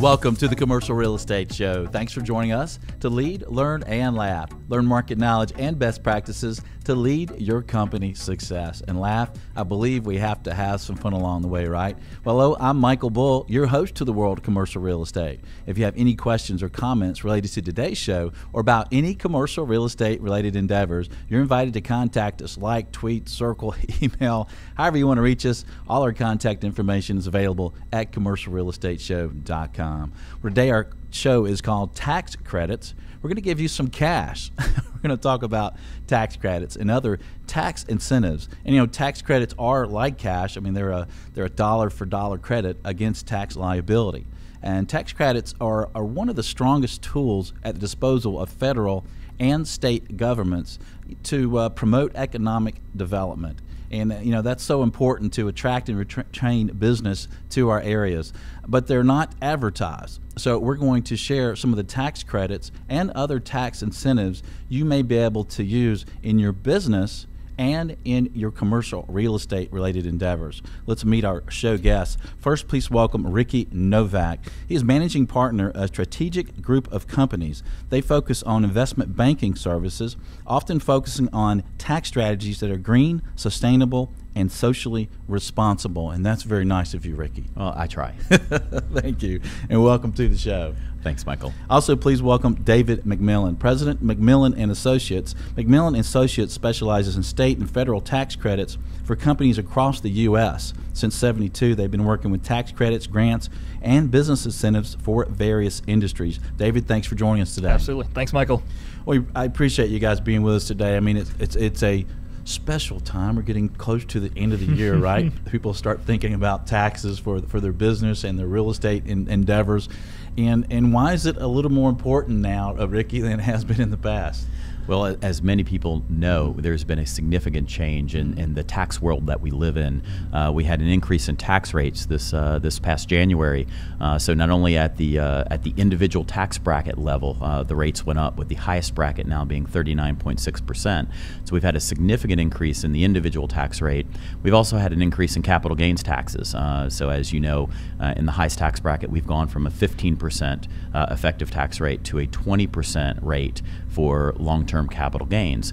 Welcome to the Commercial Real Estate Show. Thanks for joining us to lead, learn, and laugh. Learn market knowledge and best practices to lead your company's success. And laugh, I believe we have to have some fun along the way, right? Well, hello, I'm Michael Bull, your host to the world of commercial real estate. If you have any questions or comments related to today's show or about any commercial real estate related endeavors, you're invited to contact us, like, tweet, circle, email, however you want to reach us. All our contact information is available at commercialrealestateshow.com time. Today, our show is called Tax Credits. We're going to give you some cash. We're going to talk about tax credits and other tax incentives. And you know, tax credits are like cash. I mean, they're a they're a dollar for dollar credit against tax liability. And tax credits are, are one of the strongest tools at the disposal of federal and state governments to uh, promote economic development and uh, you know that's so important to attract and retain business to our areas. But they're not advertised. So we're going to share some of the tax credits and other tax incentives you may be able to use in your business and in your commercial real estate related endeavors. Let's meet our show guests. First, please welcome Ricky Novack. He is managing partner of a strategic group of companies. They focus on investment banking services, often focusing on tax strategies that are green, sustainable, and socially responsible. And that's very nice of you, Ricky. Well, I try. Thank you. And welcome to the show. Thanks, Michael. Also, please welcome David McMillan, President McMillan and Associates. McMillan and Associates specializes in state and federal tax credits for companies across the U.S. Since 72, they've been working with tax credits, grants, and business incentives for various industries. David, thanks for joining us today. Absolutely. Thanks, Michael. Well, I appreciate you guys being with us today. I mean, it's, it's, it's a special time. We're getting close to the end of the year, right? People start thinking about taxes for for their business and their real estate in, endeavors, and and why is it a little more important now, uh, Ricky, than it has been in the past? Well, as many people know, there's been a significant change in, in the tax world that we live in. Uh, we had an increase in tax rates this uh, this past January. Uh, so not only at the uh, at the individual tax bracket level, uh, the rates went up, with the highest bracket now being 39.6 percent. So we've had a significant increase in the individual tax rate. We've also had an increase in capital gains taxes. Uh, so as you know, in the highest tax bracket, we've gone from a 15 percent effective tax rate to a 20 percent rate for long-term capital gains.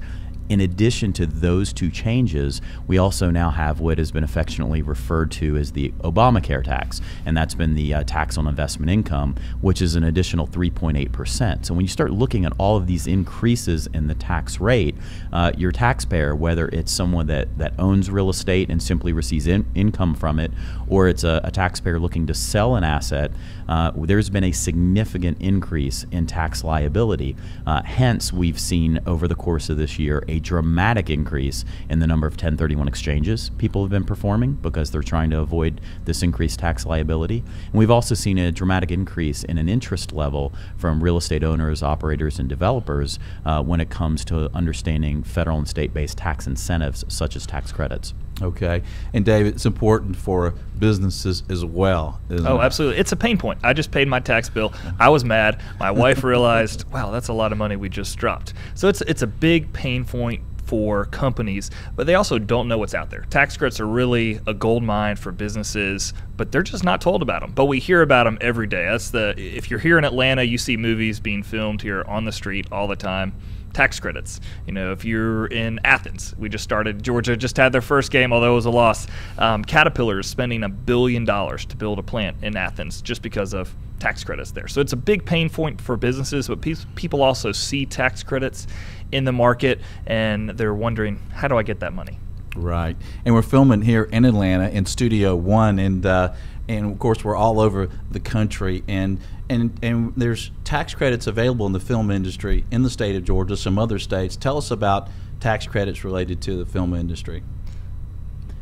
In addition to those two changes, we also now have what has been affectionately referred to as the Obamacare tax, and that's been the uh, tax on investment income, which is an additional 3.8%. So when you start looking at all of these increases in the tax rate, uh, your taxpayer, whether it's someone that, that owns real estate and simply receives in, income from it, or it's a, a, taxpayer looking to sell an asset, uh, there's been a significant increase in tax liability. Uh, hence, we've seen over the course of this year a dramatic increase in the number of 1031 exchanges people have been performing because they're trying to avoid this increased tax liability. And we've also seen a dramatic increase in an interest level from real estate owners, operators, and developers uh, when it comes to understanding federal and state based tax incentives such as tax credits. Okay. And David, it's important for businesses as well. oh, it? absolutely. It's a pain point. I just paid my tax bill. I was mad. My wife realized, wow, that's a lot of money we just dropped. So it's it's a big pain point for companies, but they also don't know what's out there. Tax credits are really a gold mine for businesses, but they're just not told about them. But we hear about them every day. That's the if you're here in Atlanta, you see movies being filmed here on the street all the time tax credits. You know, if you're in Athens, we just started. Georgia just had their first game, although it was a loss. Um, Caterpillar is spending a billion dollars to build a plant in Athens just because of tax credits there. So it's a big pain point for businesses, but pe- people also see tax credits in the market and they're wondering, how do I get that money? Right. And we're filming here in Atlanta in Studio One, and uh, and of course we're all over the country, and and and there's tax credits available in the film industry in the state of Georgia, some other states. Tell us about tax credits related to the film industry.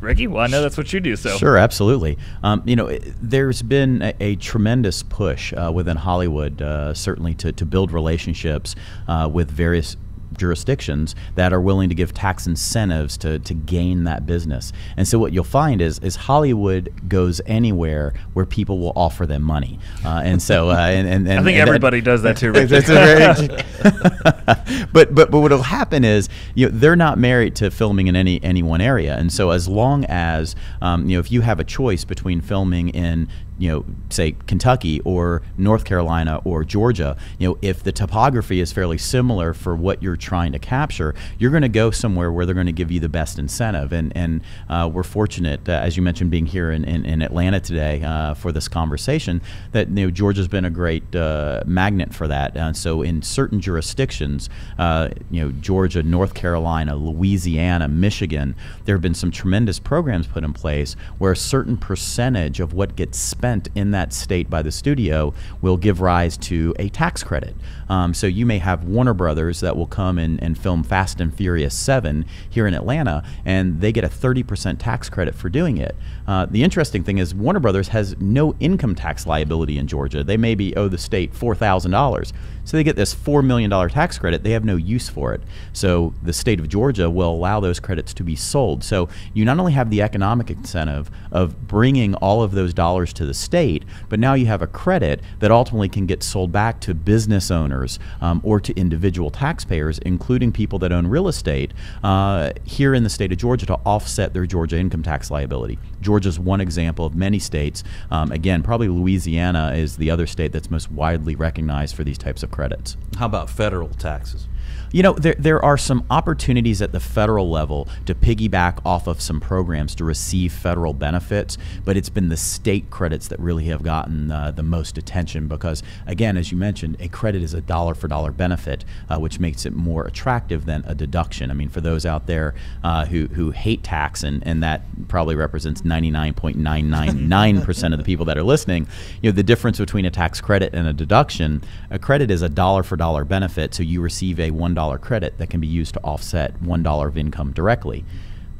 Ricky, well, I know that's what you do. So sure, absolutely. Um, you know, there's been a, a tremendous push uh, within Hollywood, uh, certainly to, to build relationships uh, with various jurisdictions that are willing to give tax incentives to, to gain that business. And so what you'll find is is Hollywood goes anywhere where people will offer them money. Uh, and so uh, and, and, and, I think and everybody does that too. That's a very- but but but what'll happen is you know they're not married to filming in any any one area, and so as long as um, you know if you have a choice between filming in you know say Kentucky or North Carolina or Georgia, you know if the topography is fairly similar for what you're trying to capture, you're going to go somewhere where they're going to give you the best incentive, and and uh, we're fortunate uh, as you mentioned being here in, in, in Atlanta today uh, for this conversation that you know Georgia's been a great uh, magnet for that, and so in certain jurisdictions, uh, you know Georgia, North Carolina, Louisiana, Michigan, there have been some tremendous programs put in place where a certain percentage of what gets spent in that state by the studio will give rise to a tax credit. Um, so you may have Warner Brothers that will come and, and film Fast and Furious 7 here in Atlanta, and they get a 30% tax credit for doing it. Uh, the interesting thing is Warner Brothers has no income tax liability in Georgia. They maybe owe the state $4,000. So they get this $4 million tax credit. They have no use for it. So the state of Georgia will allow those credits to be sold. So you not only have the economic incentive of bringing all of those dollars to the state, but now you have a credit that ultimately can get sold back to business owners um, or to individual taxpayers, including people that own real estate uh, here in the state of Georgia to offset their Georgia income tax liability. Georgia's one example of many states. Um, again, probably Louisiana is the other state that's most widely recognized for these types of credits. How about federal taxes? You know, there, there are some opportunities at the federal level to piggyback off of some programs to receive federal benefits, but it's been the state credits that really have gotten uh, the most attention because, again, as you mentioned, a credit is a dollar for dollar benefit, uh, which makes it more attractive than a deduction. I mean, for those out there uh, who, who hate tax, and, and that probably represents 99.999% of the people that are listening, you know, the difference between a tax credit and a deduction, a credit is a dollar for dollar benefit, so you receive a $1 credit that can be used to offset $1 of income directly.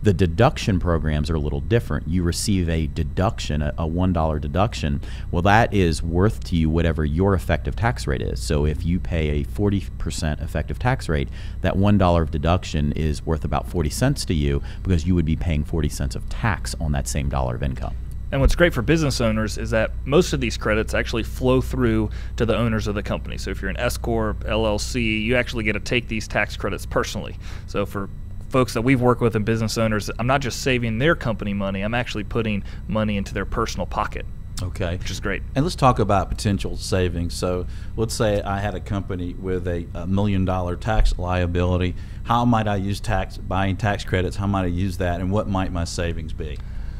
The deduction programs are a little different. You receive a deduction, a, a $1 deduction. Well, that is worth to you whatever your effective tax rate is. So if you pay a 40% effective tax rate, that $1 of deduction is worth about 40 cents to you because you would be paying 40 cents of tax on that same dollar of income. And what's great for business owners is that most of these credits actually flow through to the owners of the company. So if you're an S corp, LLC, you actually get to take these tax credits personally. So for folks that we've worked with and business owners, I'm not just saving their company money, I'm actually putting money into their personal pocket, Okay. which is great. And let's talk about potential savings. So let's say I had a company with a, a million dollar tax liability. How might I use tax buying tax credits? How might I use that, and what might my savings be?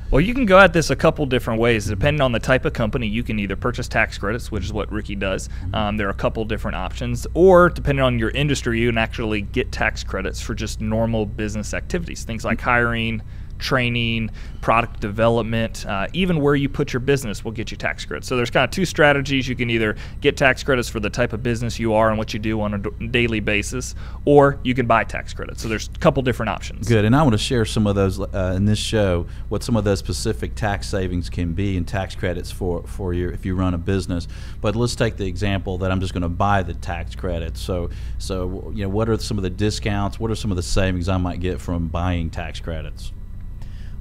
Well, you can go at this a couple different ways. Depending on the type of company, you can either purchase tax credits, which is what Ricky does. Um, there are a couple different options. Or, depending on your industry, you can actually get tax credits for just normal business activities. Things like hiring, training, product development, uh, even where you put your business will get you tax credits. So there's kind of two strategies. You can either get tax credits for the type of business you are and what you do on a daily basis, or you can buy tax credits. So there's a couple different options. Good, and I want to share some of those uh, in this show. What some of those specific tax savings can be and tax credits for for your if you run a business. But let's take the example that I'm just going to buy the tax credits. So so you know what are some of the discounts? What are some of the savings I might get from buying tax credits?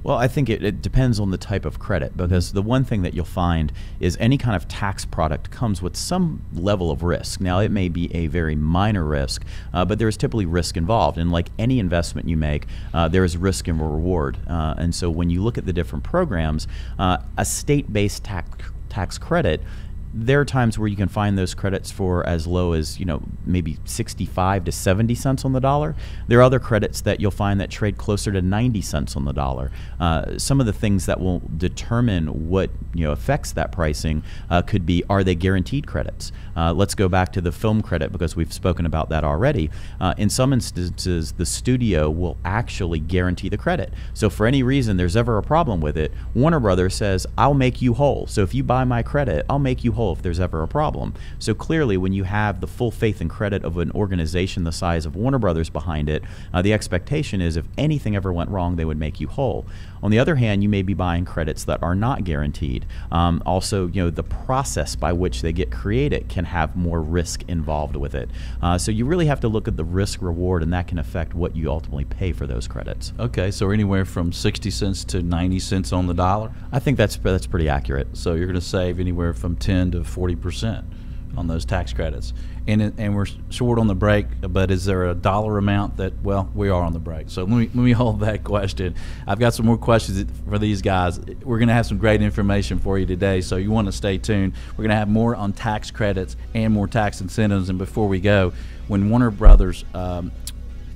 Well, I think it, it depends on the type of credit because the one thing that you'll find is any kind of tax product comes with some level of risk. Now, it may be a very minor risk, uh, but there is typically risk involved. And like any investment you make, uh, there is risk and reward. Uh, and so when you look at the different programs, uh, a state based tax, tax credit there are times where you can find those credits for as low as you know maybe 65 to 70 cents on the dollar. There are other credits that you'll find that trade closer to 90 cents on the dollar. Uh, some of the things that will determine what you know affects that pricing uh, could be are they guaranteed credits? Uh, let's go back to the film credit because we've spoken about that already. Uh, in some instances the studio will actually guarantee the credit. So for any reason there's ever a problem with it warner brothers says i'll make you whole. So if you buy my credit i'll make you whole whole if there's ever a problem. So clearly, when you have the full faith and credit of an organization the size of Warner Brothers behind it, uh, the expectation is if anything ever went wrong, they would make you whole. On the other hand, you may be buying credits that are not guaranteed. Um, also, you know, the process by which they get created can have more risk involved with it. Uh, so you really have to look at the risk reward, and that can affect what you ultimately pay for those credits. Okay, so anywhere from 60 cents to 90 cents on the dollar. I think that's that's pretty accurate. So you're going to save anywhere from 10 to 40 percent on those tax credits. And and we're short on the break, but is there a dollar amount that well we are on the break? So let me let me hold that question. I've got some more questions for these guys. We're going to have some great information for you today, so you want to stay tuned. We're going to have more on tax credits and more tax incentives. And before we go, when Warner Brothers um,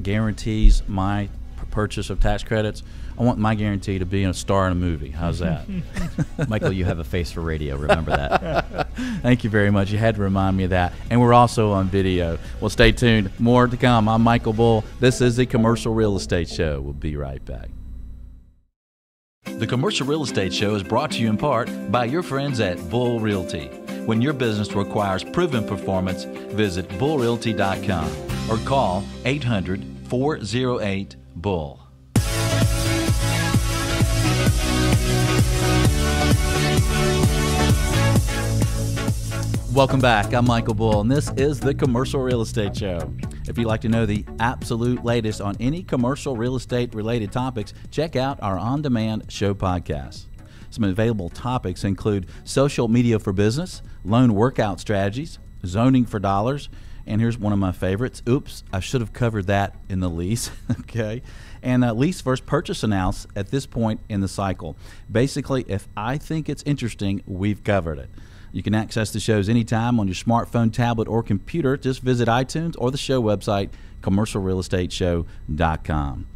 guarantees my purchase of tax credits, I want my guarantee to be a star in a movie. How's that? Michael, you have a face for radio. Remember that. Thank you very much. You had to remind me of that. And we're also on video. Well, stay tuned. More to come. I'm Michael Bull. This is the Commercial Real Estate Show. We'll be right back. The Commercial Real Estate Show is brought to you in part by your friends at Bull Realty. When your business requires proven performance, visit bullrealty.com or call 800 408 Bull. Welcome back. I'm Michael Bull, and this is the Commercial Real Estate Show. If you'd like to know the absolute latest on any commercial real estate related topics, check out our on demand show podcast. Some available topics include social media for business, loan workout strategies, zoning for dollars, and here's one of my favorites. Oops, I should have covered that in the lease. okay. And uh, lease first purchase announce at this point in the cycle. Basically, if I think it's interesting, we've covered it. You can access the shows anytime on your smartphone, tablet, or computer. Just visit iTunes or the show website, commercialrealestateshow.com.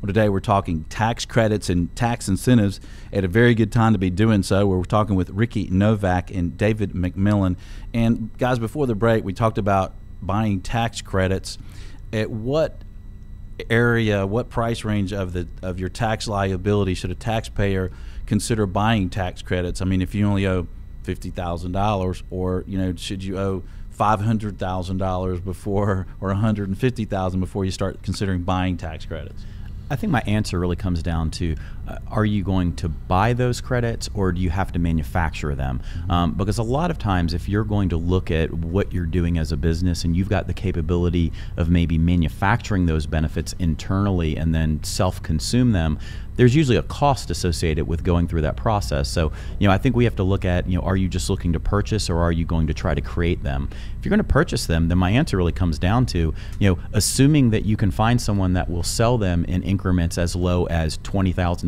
Well, today we're talking tax credits and tax incentives at a very good time to be doing so. We're talking with Ricky Novack and David McMillan. And guys, before the break, we talked about buying tax credits. At what area, what price range of the of your tax liability should a taxpayer consider buying tax credits? I mean, if you only owe fifty thousand dollars, or you know, should you owe five hundred thousand dollars before, or one hundred and fifty thousand before you start considering buying tax credits? I think my answer really comes down to are you going to buy those credits or do you have to manufacture them? Um, because a lot of times, if you're going to look at what you're doing as a business and you've got the capability of maybe manufacturing those benefits internally and then self consume them, there's usually a cost associated with going through that process. So, you know, I think we have to look at, you know, are you just looking to purchase or are you going to try to create them? If you're going to purchase them, then my answer really comes down to, you know, assuming that you can find someone that will sell them in increments as low as $20,000,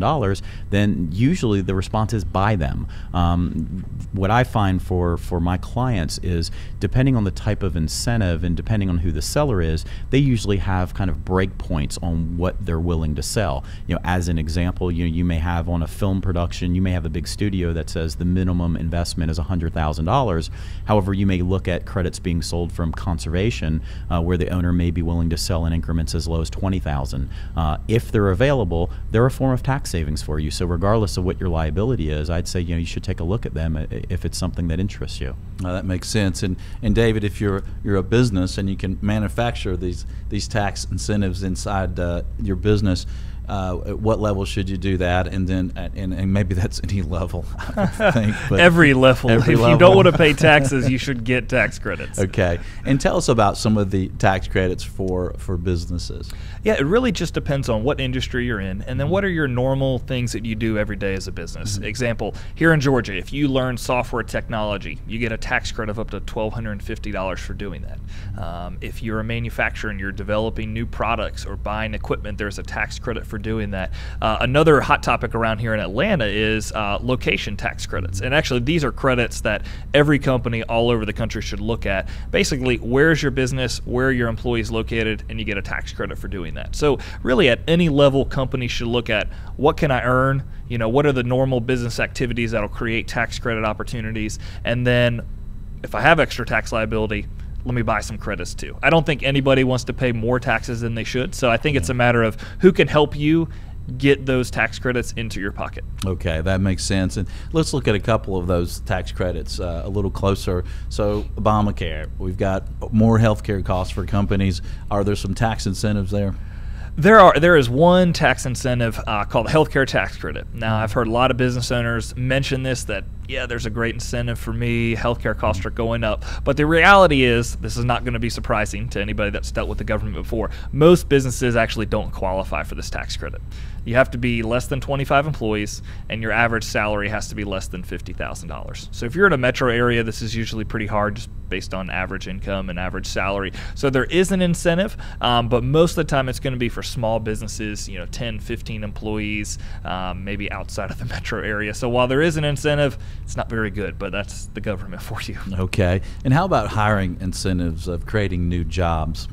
then usually the response is buy them. Um, what I find for, for my clients is depending on the type of incentive and depending on who the seller is, they usually have kind of break points on what they're willing to sell. You know, as an example, example, you know, you may have on a film production, you may have a big studio that says the minimum investment is $100,000. However, you may look at credits being sold from conservation uh, where the owner may be willing to sell in increments as low as 20,000. Uh, if they're available, they're a form of tax savings for you. So regardless of what your liability is, I'd say you know you should take a look at them uh, if it's something that interests you. that makes sense. And and David, if you're you're a business and you can manufacture these these tax incentives inside uh, your business, uh, at what level should you do that, and then and, and maybe that's any level. I think every level. Every if level. you don't want to pay taxes, you should get tax credits. Okay, and tell us about some of the tax credits for for businesses. Yeah, it really just depends on what industry you're in, and then what are your normal things that you do every day as a business. Mm-hmm. Example: here in Georgia, if you learn software technology, you get a tax credit of up to twelve hundred and fifty dollars for doing that. Um, if you're a manufacturer and you're developing new products or buying equipment, there's a tax credit for for doing that. Uh, another hot topic around here in Atlanta is uh, location tax credits. And actually, these are credits that every company all over the country should look at. Basically, where's your business, where are your employees located, and you get a tax credit for doing that. So, really, at any level, companies should look at what can I earn? You know, what are the normal business activities that'll create tax credit opportunities? And then, if I have extra tax liability, let me buy some credits too. I don't think anybody wants to pay more taxes than they should. So I think it's a matter of who can help you get those tax credits into your pocket. Okay, that makes sense. And let's look at a couple of those tax credits uh, a little closer. So, Obamacare, we've got more health care costs for companies. Are there some tax incentives there? There are there is one tax incentive uh, called the healthcare tax credit. Now I've heard a lot of business owners mention this that yeah there's a great incentive for me healthcare costs are going up. But the reality is this is not going to be surprising to anybody that's dealt with the government before. Most businesses actually don't qualify for this tax credit. You have to be less than 25 employees and your average salary has to be less than $50000 so if you're in a metro area this is usually pretty hard just based on average income and average salary. So there is an incentive um, but most of the time it's going to be for small businesses you know 10 15 employees um, maybe outside of the metro area. So while there is an incentive it's not very good but that's the government for you Okay. And how about hiring incentives of creating new jobs?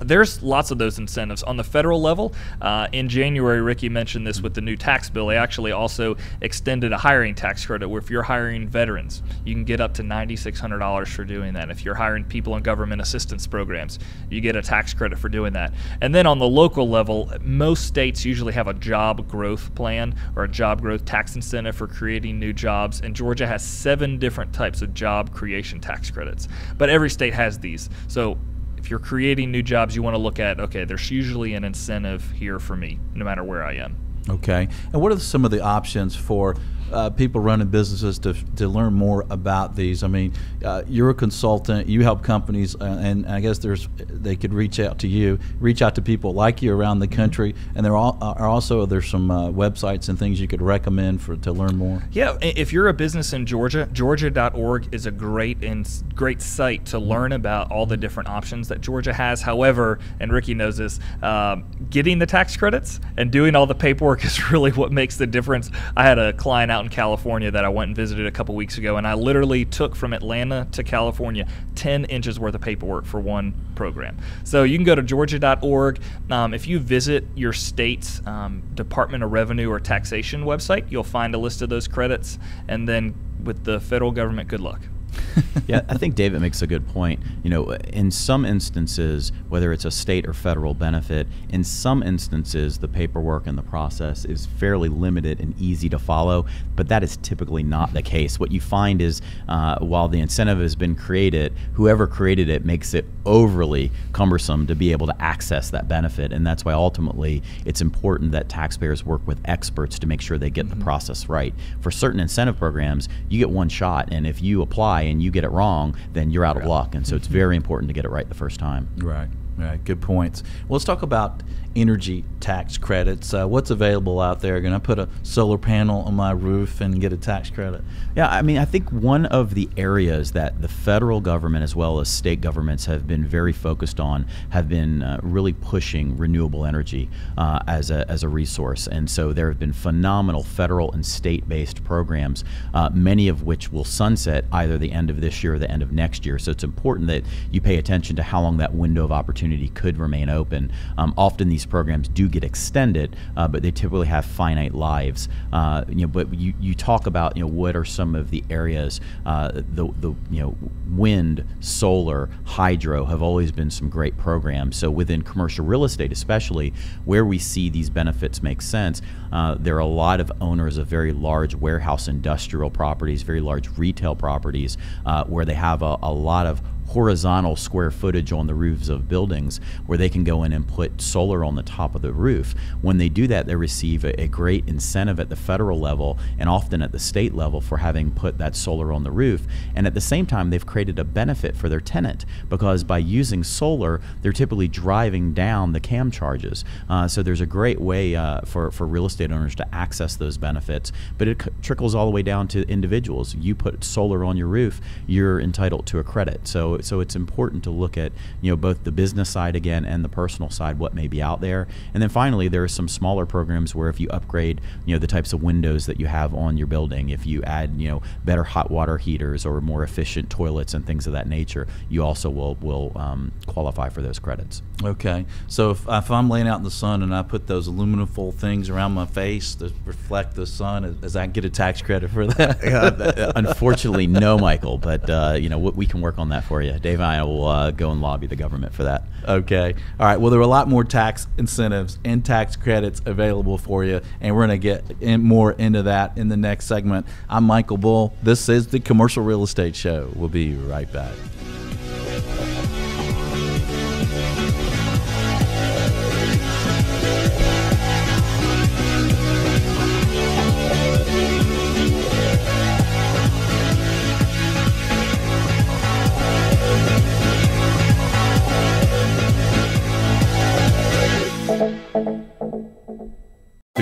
There's lots of those incentives on the federal level. Uh, in January, Ricky mentioned this with the new tax bill. They actually also extended a hiring tax credit where if you're hiring veterans, you can get up to $9,600 for doing that. If you're hiring people in government assistance programs, you get a tax credit for doing that. And then on the local level, most states usually have a job growth plan or a job growth tax incentive for creating new jobs. And Georgia has seven different types of job creation tax credits. But every state has these. So if you're creating new jobs, you want to look at okay, there's usually an incentive here for me, no matter where I am. Okay. And what are some of the options for uh, people running businesses to, to learn more about these? I mean, uh, you're a consultant. You help companies, uh, and I guess there's they could reach out to you, reach out to people like you around the country, and there are also there's some uh, websites and things you could recommend for to learn more. Yeah, if you're a business in Georgia, Georgia.org is a great and great site to learn about all the different options that Georgia has. However, and Ricky knows this, um, getting the tax credits and doing all the paperwork is really what makes the difference. I had a client out in California that I went and visited a couple weeks ago, and I literally took from Atlanta to California 10 inches worth of paperwork for one program. So you can go to georgia.org. Um, if you visit your state's um, Department of Revenue or Taxation website, you'll find a list of those credits, and then with the federal government, good luck. yeah, I think David makes a good point. You know, in some instances, whether it's a state or federal benefit, in some instances, the paperwork and the process is fairly limited and easy to follow, but that is typically not the case. What you find is uh, while the incentive has been created, whoever created it makes it overly cumbersome to be able to access that benefit. And that's why ultimately it's important that taxpayers work with experts to make sure they get mm-hmm. the process right. For certain incentive programs, you get one shot, and if you apply and you get it wrong, then you're out of luck. And so it's mm-hmm. very important to get it right the first time. Right. Right, good points. Well, let's talk about energy tax credits. Uh, what's available out there? Going to put a solar panel on my roof and get a tax credit? Yeah, I mean, I think one of the areas that the federal government as well as state governments have been very focused on have been uh, really pushing renewable energy uh, as, a, as a resource. And so there have been phenomenal federal and state based programs, uh, many of which will sunset either the end of this year or the end of next year. So it's important that you pay attention to how long that window of opportunity could remain open. Um, often these programs do get extended, uh, but they typically have finite lives. Uh, you know, but you, you talk about you know what are some of the areas uh, the the you know wind, solar, hydro have always been some great programs. So within commercial real estate, especially where we see these benefits make sense, uh, there are a lot of owners of very large warehouse industrial properties, very large retail properties, uh, where they have a, a lot of horizontal square footage on the roofs of buildings where they can go in and put solar on the top of the roof. When they do that, they receive a, a, great incentive at the federal level and often at the state level for having put that solar on the roof. And at the same time, they've created a benefit for their tenant because by using solar, they're typically driving down the CAM charges. Uh, so there's a great way uh, for, for real estate owners to access those benefits, but it trickles all the way down to individuals. You put solar on your roof, you're entitled to a credit. So so it's important to look at you know both the business side again and the personal side, what may be out there. And then finally, there are some smaller programs where if you upgrade you know the types of windows that you have on your building, if you add you know better hot water heaters or more efficient toilets and things of that nature, you also will will um, qualify for those credits. Okay, so if, if I'm laying out in the sun and I put those aluminum foil things around my face to reflect the sun, does that get a tax credit for that? uh, unfortunately, no, Michael. But uh, you know we can work on that for you. You. Dave and I will uh, go and lobby the government for that. Okay. All right. Well, there are a lot more tax incentives and tax credits available for you, and we're going to get in more into that in the next segment. I'm Michael Bull. This is the Commercial Real Estate Show. We'll be right back.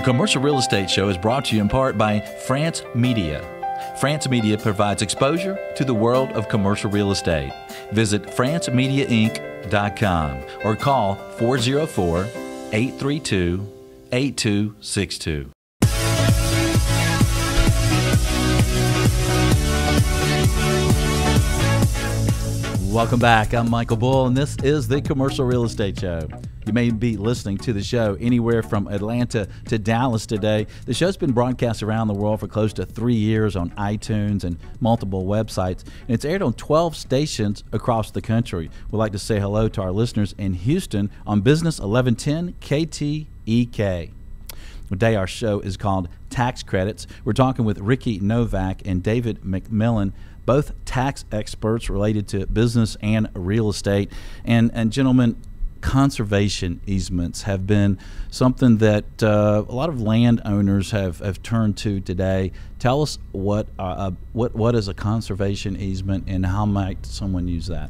Commercial Real Estate Show is brought to you in part by France Media. France Media provides exposure to the world of commercial real estate. Visit francemediainc.com or call 404 832 8262. Welcome back. I'm Michael Bull, and this is the Commercial Real Estate Show. You may be listening to the show anywhere from Atlanta to Dallas today. The show's been broadcast around the world for close to three years on iTunes and multiple websites, and it's aired on 12 stations across the country. We'd like to say hello to our listeners in Houston on Business 1110 KTEK. Today, our show is called Tax Credits. We're talking with Ricky Novack and David McMillan both tax experts related to business and real estate. And, and gentlemen, conservation easements have been something that uh, a lot of landowners have, have turned to today. Tell us what, uh, uh what, what is a conservation easement and how might someone use that?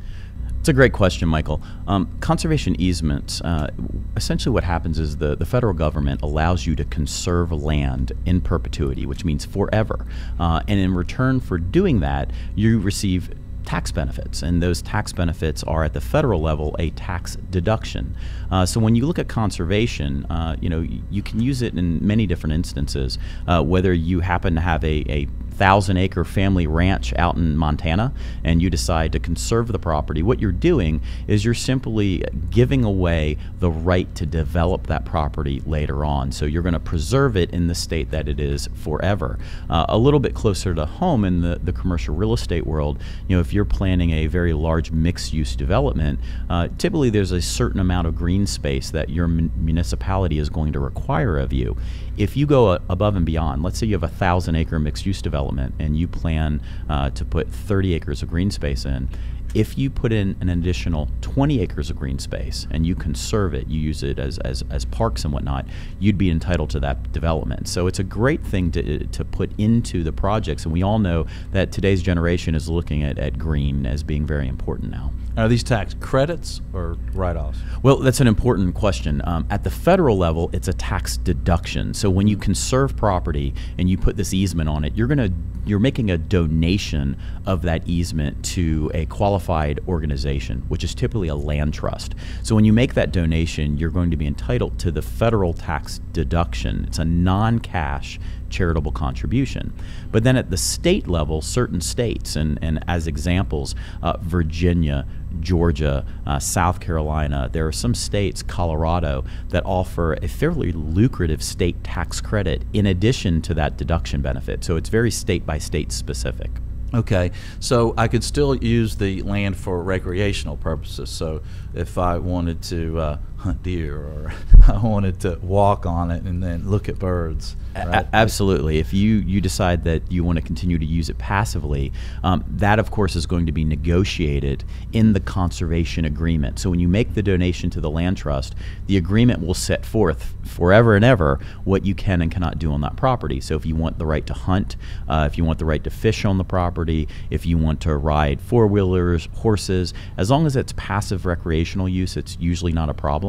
It's a great question, Michael. Um, conservation easements, uh, essentially what happens is the, the federal government allows you to conserve land in perpetuity, which means forever. Uh, and in return for doing that, you receive tax benefits, and those tax benefits are at the federal level a tax deduction. Uh, so when you look at conservation, uh, you know you can use it in many different instances. Uh, whether you happen to have a, a thousand acre family ranch out in Montana and you decide to conserve the property, what you're doing is you're simply giving away the right to develop that property later on. So you're going to preserve it in the state that it is forever. Uh, a little bit closer to home in the, the commercial real estate world, you know, if you're planning a very large mixed use development, uh, typically there's a certain amount of green space that your municipality is going to require of you. If you go above and beyond, let's say you have a thousand acre mixed use development and you plan uh, to put 30 acres of green space in, if you put in an additional 20 acres of green space and you conserve it, you use it as, as, as parks and whatnot, you'd be entitled to that development. So it's a great thing to, to put into the projects. And we all know that today's generation is looking at, at green as being very important now. Are these tax credits or write offs? Well, that's an important question. Um, at the federal level, it's a tax deduction. So when you conserve property and you put this easement on it, you're going to you're making a donation of that easement to a qualified organization, which is typically a land trust. So when you make that donation, you're going to be entitled to the federal tax deduction. It's a non-cash charitable contribution. But then at the state level, certain states, and, and as examples, uh, Virginia, Georgia, uh, South Carolina. There are some states, Colorado, that offer a fairly lucrative state tax credit in addition to that deduction benefit. So it's very state by state specific. Okay, so I could still use the land for recreational purposes. So if I wanted to uh, hunt deer or I wanted to walk on it and then look at birds, Right. absolutely. If you, you decide that you want to continue to use it passively, um, that of course is going to be negotiated in the conservation agreement. So when you make the donation to the land trust, the agreement will set forth forever and ever what you can and cannot do on that property. So if you want the right to hunt, uh, if you want the right to fish on the property, if you want to ride four wheelers, horses, as long as it's passive recreational use, it's usually not a problem.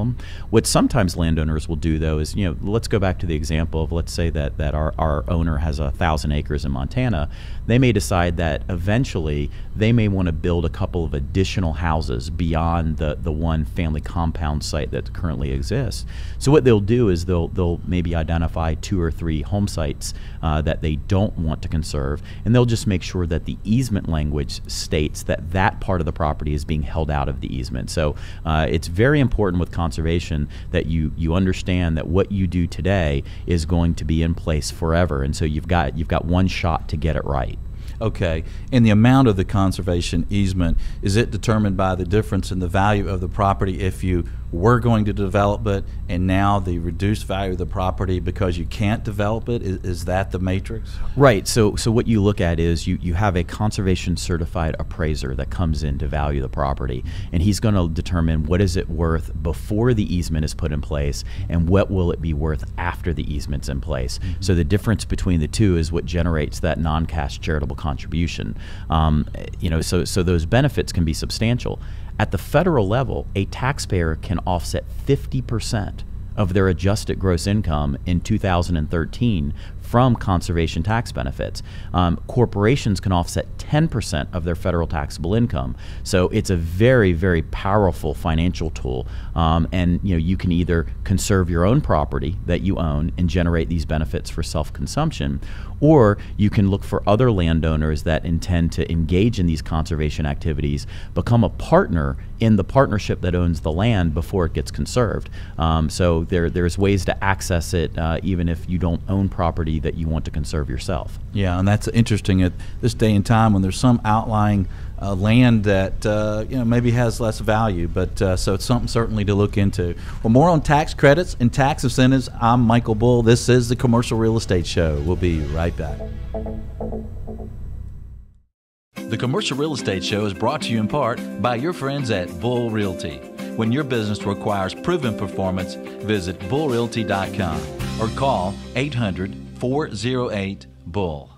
What sometimes landowners will do though is, you know, let's go back to the example of let's say that, that our, our owner has a thousand acres in Montana, they may decide that eventually they may want to build a couple of additional houses beyond the, the one family compound site that currently exists. So what they'll do is they'll, they'll maybe identify two or three home sites uh, that they don't want to conserve, and they'll just make sure that the easement language states that that part of the property is being held out of the easement. So uh, it's very important with conservation that you, you understand that what you do today is going to be in place forever, and so you've got you've got one shot to get it right. Okay. And the amount of the conservation easement, is it determined by the difference in the value of the property if you were going to develop it and now the reduced value of the property because you can't develop it? Is, is that the matrix? Right. So, so what you look at is you, you have a conservation certified appraiser that comes in to value the property, and he's going to determine what is it worth before the easement is put in place and what will it be worth after the easement's in place. Mm-hmm. So the difference between the two is what generates that non-cash charitable contribution. Um, you know, so so those benefits can be substantial. At the federal level, a taxpayer can offset 50% of their adjusted gross income in 2013 from conservation tax benefits. Um, corporations can offset 10% of their federal taxable income. So it's a very, very powerful financial tool. Um, and you know you can either conserve your own property that you own and generate these benefits for self-consumption, or you can look for other landowners that intend to engage in these conservation activities, become a partner in the partnership that owns the land before it gets conserved. Um, so there, there's ways to access it uh, even if you don't own property that you want to conserve yourself. Yeah, and that's interesting at this day and time when there's some outlying uh, land that uh, you know maybe has less value. But uh, so it's something certainly to look into. Well, more on tax credits and tax incentives. I'm Michael Bull. This is the Commercial Real Estate Show. We'll be right back. The Commercial Real Estate Show is brought to you in part by your friends at Bull Realty. When your business requires proven performance, visit bullrealty.com or call 800 408 Bull.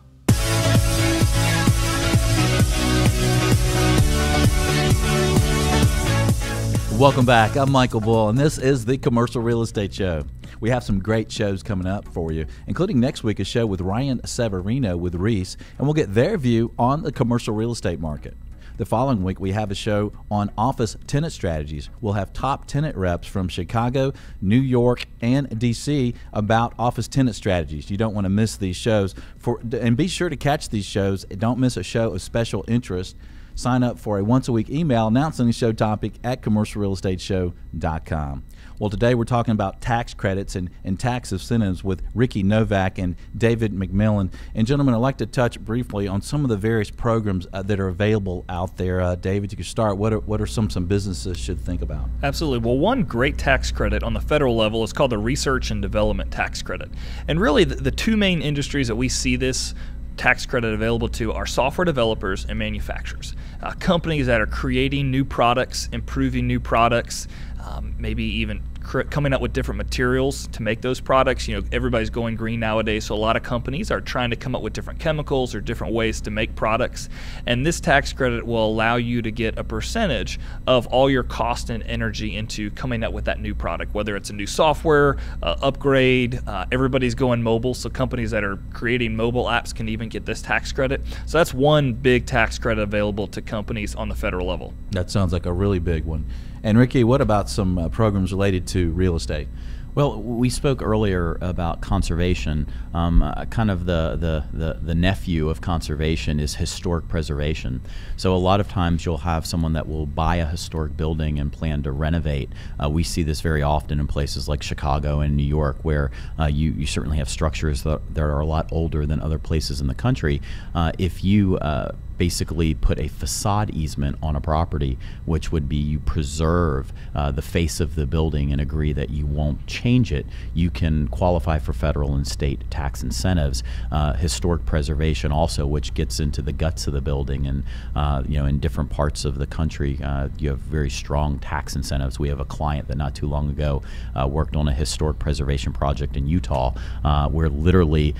Welcome back. I'm Michael Bull, and this is the Commercial Real Estate Show. We have some great shows coming up for you, including next week a show with Ryan Severino with Reis, and we'll get their view on the commercial real estate market. The following week, we have a show on office tenant strategies. We'll have top tenant reps from Chicago, New York, and DC about office tenant strategies. You don't want to miss these shows. For and be sure to catch these shows. Don't miss a show of special interest sign up for a once a week email announcing the show topic at commercialrealestateshow.com. Well, today we're talking about tax credits and, and tax incentives with Ricky Novack and David McMillan. And, gentlemen, I'd like to touch briefly on some of the various programs uh, that are available out there. Uh, David, you could start. What are, what are some, some businesses should think about? Absolutely. Well, one great tax credit on the federal level is called the Research and Development Tax Credit. And really, the, the two main industries that we see this tax credit available to are software developers and manufacturers. Uh, companies that are creating new products, improving new products, um, maybe even coming up with different materials to make those products. You know, everybody's going green nowadays, so a lot of companies are trying to come up with different chemicals or different ways to make products. And this tax credit will allow you to get a percentage of all your cost and energy into coming up with that new product, whether it's a new software, uh, upgrade. Uh, everybody's going mobile, so companies that are creating mobile apps can even get this tax credit. So that's one big tax credit available to companies on the federal level. That sounds like a really big one. And Ricky, what about some uh, programs related to real estate? Well, we spoke earlier about conservation. Um, uh, kind of the, the, the, the, nephew of conservation is historic preservation. So, a lot of times you'll have someone that will buy a historic building and plan to renovate. Uh, we see this very often in places like Chicago and New York, where uh, you, you certainly have structures that, that are a lot older than other places in the country. Uh, if you uh, basically put a facade easement on a property, which would be you preserve uh, the face of the building and agree that you won't change it, you can qualify for federal and state tax incentives. Uh, historic preservation also, which gets into the guts of the building, and uh, you know in different parts of the country, uh, you have very strong tax incentives. We have a client that not too long ago uh, worked on a historic preservation project in Utah, uh, where literally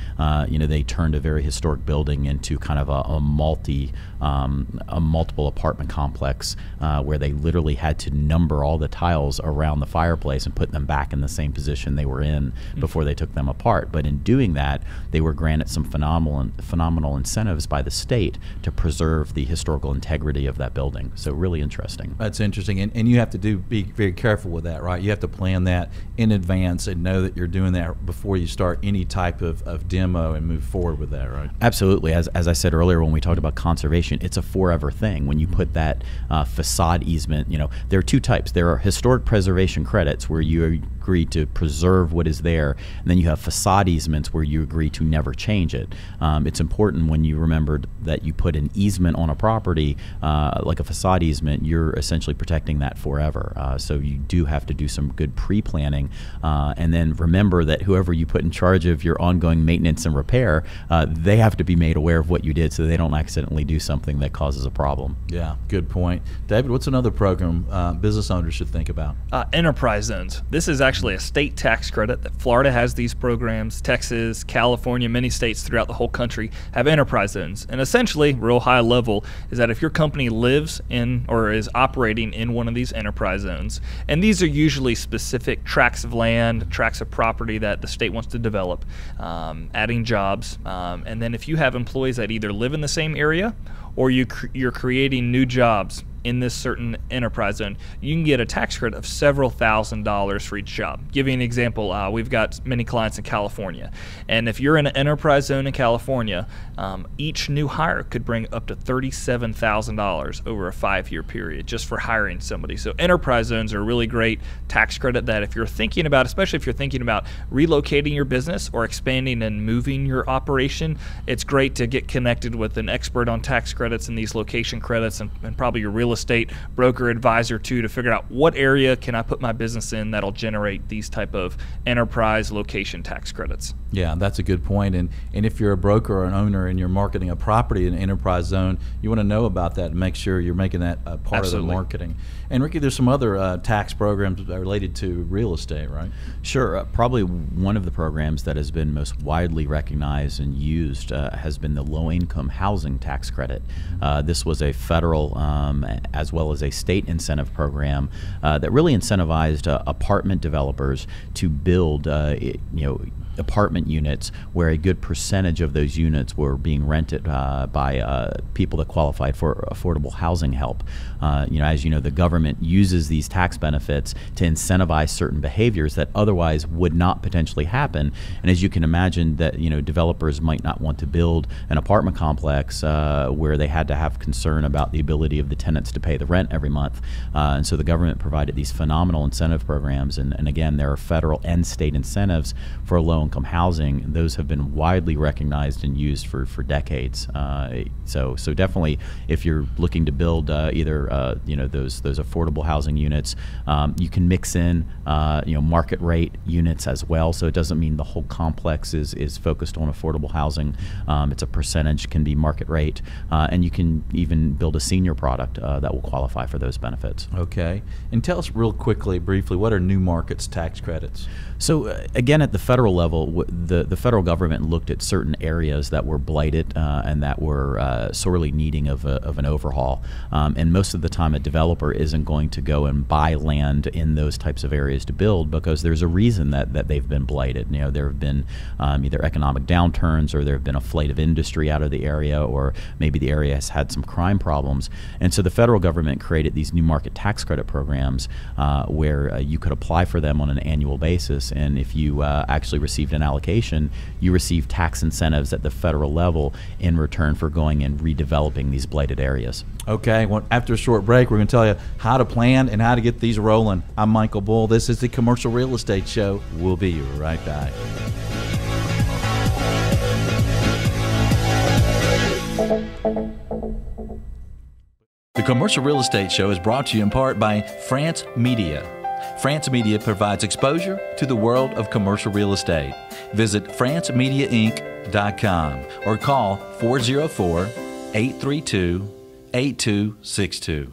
you know they turned a very historic building into kind of a, a multi um, a multiple apartment complex uh, where they literally had to number all the tiles around the fireplace and put them back in the same position they were in mm-hmm. before they took them apart. But in doing that, they were granted some phenomenal phenomenal incentives by the state to preserve the historical integrity of that building. So really interesting. That's interesting, and, and you have to do be very careful with that, right? You have to plan that in advance and know that you're doing that before you start any type of, of demo and move forward with that, right? Absolutely. As, as I said earlier when we talked about conservation, it's a forever thing. When you put that uh, facade easement, you know, there are two types. There are historic preservation credits where you agree to preserve what is there, and then you have facade easements where you agree to never change it. Um, it's important when you remember that you put an easement on a property, uh, like a facade easement, you're essentially protecting that forever. Uh, so you do have to do some good pre-planning, uh, and then remember that whoever you put in charge of your ongoing maintenance and repair, uh, they have to be made aware of what you did so they don't accidentally do something that causes a problem. Yeah, good point. David, what's another program uh, business owners should think about? Uh, enterprise zones. This is actually a state tax credit that Florida has these programs. Texas, California, many states throughout the whole country have enterprise zones. And essentially, real high level, is that if your company lives in or is operating in one of these enterprise zones, and these are usually specific tracts of land, tracts of property that the state wants to develop, um, adding jobs. Um, and then if you have employees that either live in the same area or you cr- you're creating new jobs in this certain enterprise zone, you can get a tax credit of several thousand dollars for each job. Give you an example, uh, we've got many clients in California, and if you're in an enterprise zone in California, um, each new hire could bring up to thirty-seven thousand dollars over a five-year period just for hiring somebody. So enterprise zones are a really great tax credit that if you're thinking about, especially if you're thinking about relocating your business or expanding and moving your operation, it's great to get connected with an expert on tax credits and these location credits and, and probably your real real estate broker advisor too to figure out what area can I put my business in that'll generate these type of enterprise location tax credits. Yeah, that's a good point. And and if you're a broker or an owner and you're marketing a property in an enterprise zone, you want to know about that and make sure you're making that a part Absolutely. of the marketing. And Ricky, there's some other uh, tax programs related to real estate, right? Sure. Uh, probably one of the programs that has been most widely recognized and used uh, has been the low income housing tax credit. Uh, this was a federal um, as well as a state incentive program uh, that really incentivized uh, apartment developers to build, you know, apartment units where a good percentage of those units were being rented uh, by uh, people that qualified for affordable housing help. Uh, you know, as you know, the government uses these tax benefits to incentivize certain behaviors that otherwise would not potentially happen. And as you can imagine, that you know, developers might not want to build an apartment complex uh, where they had to have concern about the ability of the tenants to pay the rent every month. Uh, and so the government provided these phenomenal incentive programs. And, and again, there are federal and state incentives for low income housing, those have been widely recognized and used for, for decades. Uh, so so definitely, if you're looking to build uh, either uh, you know those those affordable housing units, um, you can mix in uh, you know market rate units as well. So it doesn't mean the whole complex is is focused on affordable housing. Um, it's a percentage can be market rate, uh, and you can even build a senior product uh, that will qualify for those benefits. Okay, and tell us real quickly, briefly, what are new markets tax credits? So uh, again, at the federal level, the the federal government looked at certain areas that were blighted uh, and that were uh, sorely needing of, a, of an overhaul. Um, and most of the time, a developer isn't going to go and buy land in those types of areas to build because there's a reason that, that they've been blighted. You know, there have been um, either economic downturns or there have been a flight of industry out of the area, or maybe the area has had some crime problems. And so the federal government created these new market tax credit programs uh, where uh, you could apply for them on an annual basis and if you uh, actually received an allocation, you receive tax incentives at the federal level in return for going and redeveloping these blighted areas. Okay, well, after a short break, we're going to tell you how to plan and how to get these rolling. I'm Michael Bull. This is the Commercial Real Estate Show. We'll be right back. The Commercial Real Estate Show is brought to you in part by France Media. France Media provides exposure to the world of commercial real estate. Visit francemediainc.com or call 404 832 8262.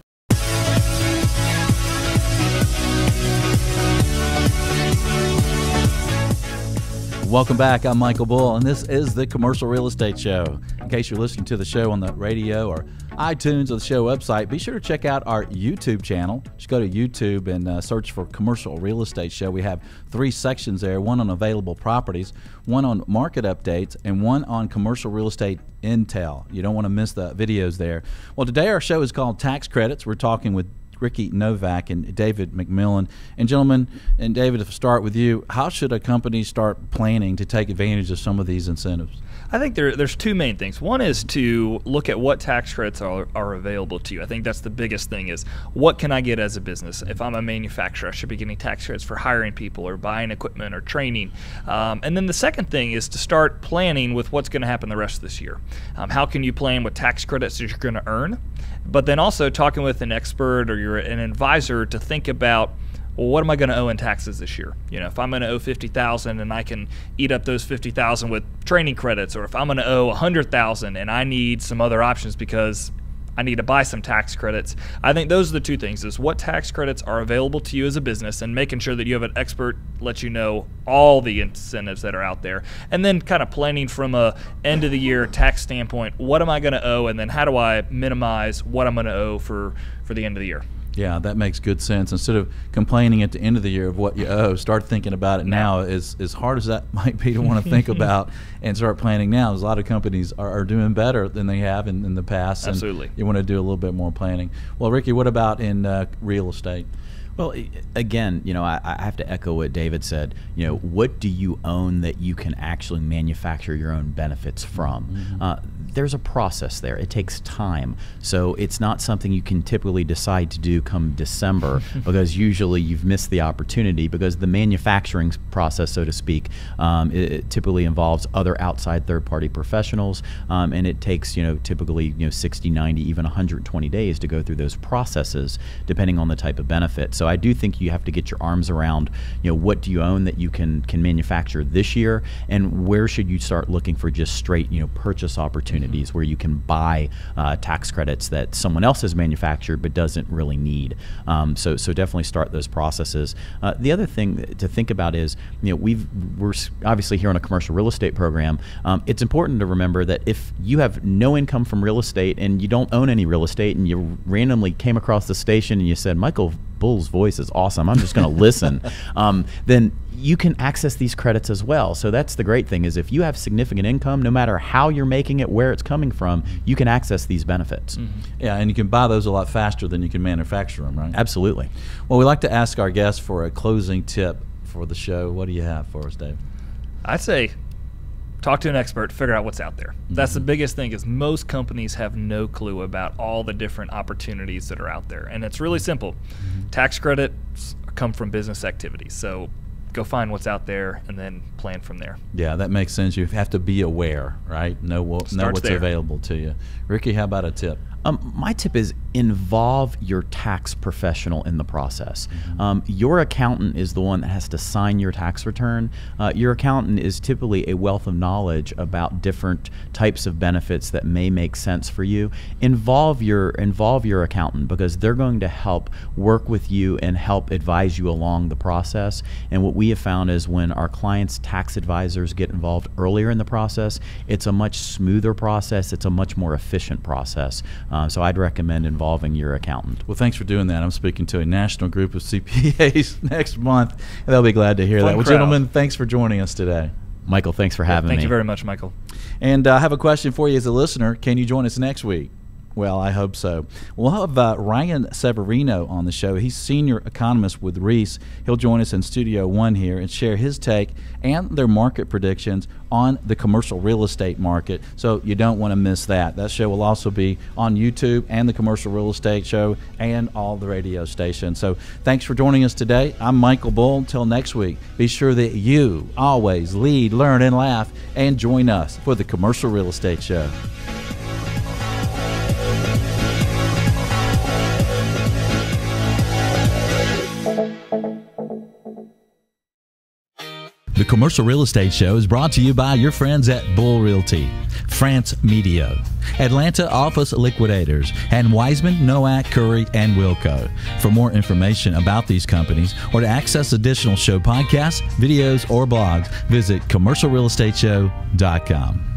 Welcome back. I'm Michael Bull, and this is the Commercial Real Estate Show. In case you're listening to the show on the radio or iTunes or the show website, be sure to check out our YouTube channel. Just go to YouTube and uh, search for Commercial Real Estate Show. We have three sections there one on available properties, one on market updates, and one on commercial real estate intel. You don't want to miss the videos there. Well, today our show is called Tax Credits. We're talking with Ricky Novack and David McMillan. And gentlemen, and David, to start with you, how should a company start planning to take advantage of some of these incentives? I think there, there's two main things. One is to look at what tax credits are, are available to you. I think that's the biggest thing is what can I get as a business? If I'm a manufacturer, I should be getting tax credits for hiring people or buying equipment or training. Um, and then the second thing is to start planning with what's going to happen the rest of this year. Um, how can you plan with tax credits that you're going to earn? But then also talking with an expert or you're an advisor to think about – well, what am I going to owe in taxes this year? You know, if I'm going to owe fifty thousand and I can eat up those fifty thousand with training credits, or if I'm going to owe a hundred thousand and I need some other options because I need to buy some tax credits. I think those are the two things: is what tax credits are available to you as a business, and making sure that you have an expert let you know all the incentives that are out there, and then kind of planning from a end of the year tax standpoint. What am I going to owe, and then how do I minimize what I'm going to owe for for the end of the year? Yeah, that makes good sense. Instead of complaining at the end of the year of what you owe, start thinking about it now. As as hard as that might be to want to think about and start planning now, a lot of companies are, are doing better than they have in, in the past. Absolutely. you want to do a little bit more planning. Well, Ricky, what about in uh, real estate? Well, again, you know, I, I, have to echo what David said. You know, what do you own that you can actually manufacture your own benefits from? Mm-hmm. Uh, there's a process there. It takes time. So it's not something you can typically decide to do come December because usually you've missed the opportunity because the manufacturing process, so to speak, um, it, it, typically involves other outside third party professionals um, and it takes, you know, typically, you know, 60, 90, even 120 days to go through those processes depending on the type of benefit. So I do think you have to get your arms around, you know, what do you own that you can, can manufacture this year and where should you start looking for just straight, you know, purchase opportunities opportunities where you can buy uh, tax credits that someone else has manufactured but doesn't really need. Um, so, so definitely start those processes. Uh, the other thing to think about is, you know, we've we're obviously here on a commercial real estate program. Um, it's important to remember that if you have no income from real estate and you don't own any real estate and you randomly came across the station and you said, Michael Bull's voice is awesome. I'm just going to listen. Um, then you can access these credits as well. So that's the great thing is if you have significant income, no matter how you're making it, where it's coming from, you can access these benefits. Mm-hmm. Yeah, and you can buy those a lot faster than you can manufacture them, right? Absolutely. Well, we like to ask our guests for a closing tip for the show. What do you have for us, Dave? I'd say talk to an expert, figure out what's out there. Mm-hmm. That's the biggest thing is most companies have no clue about all the different opportunities that are out there. And it's really simple. Mm-hmm. Tax credits come from business activities. So go find what's out there and then plan from there. Yeah, that makes sense. You have to be aware, right? Know what know what's there. available to you. Ricky, how about a tip? Um, my tip is involve your tax professional in the process. Mm-hmm. Um, your accountant is the one that has to sign your tax return. Uh, your accountant is typically a wealth of knowledge about different types of benefits that may make sense for you. Involve your involve your accountant because they're going to help work with you and help advise you along the process. And what we have found is when our clients' tax advisors get involved earlier in the process, it's a much smoother process. It's a much more efficient process. Uh, so I'd recommend involving your accountant. Well, thanks for doing that. I'm speaking to a national group of CPAs next month, and they'll be glad to hear Fun that. Well, gentlemen, thanks for joining us today. Michael, thanks for having yeah, thank me. Thank you very much, Michael. And uh, I have a question for you as a listener. Can you join us next week? Well, I hope so. We'll have uh, Ryan Severino on the show. He's senior economist with Reis. He'll join us in Studio One here and share his take and their market predictions on the commercial real estate market. So you don't want to miss that. That show will also be on YouTube and the Commercial Real Estate Show and all the radio stations. So thanks for joining us today. I'm Michael Bull. Until next week, be sure that you always lead, learn, and laugh, and join us for the Commercial Real Estate Show. The Commercial Real Estate Show is brought to you by your friends at Bull Realty, France Media, Atlanta Office Liquidators, and Weissmann, Nowack, Curry, and Wilco. For more information about these companies or to access additional show podcasts, videos, or blogs, visit commercialrealestateshow.com.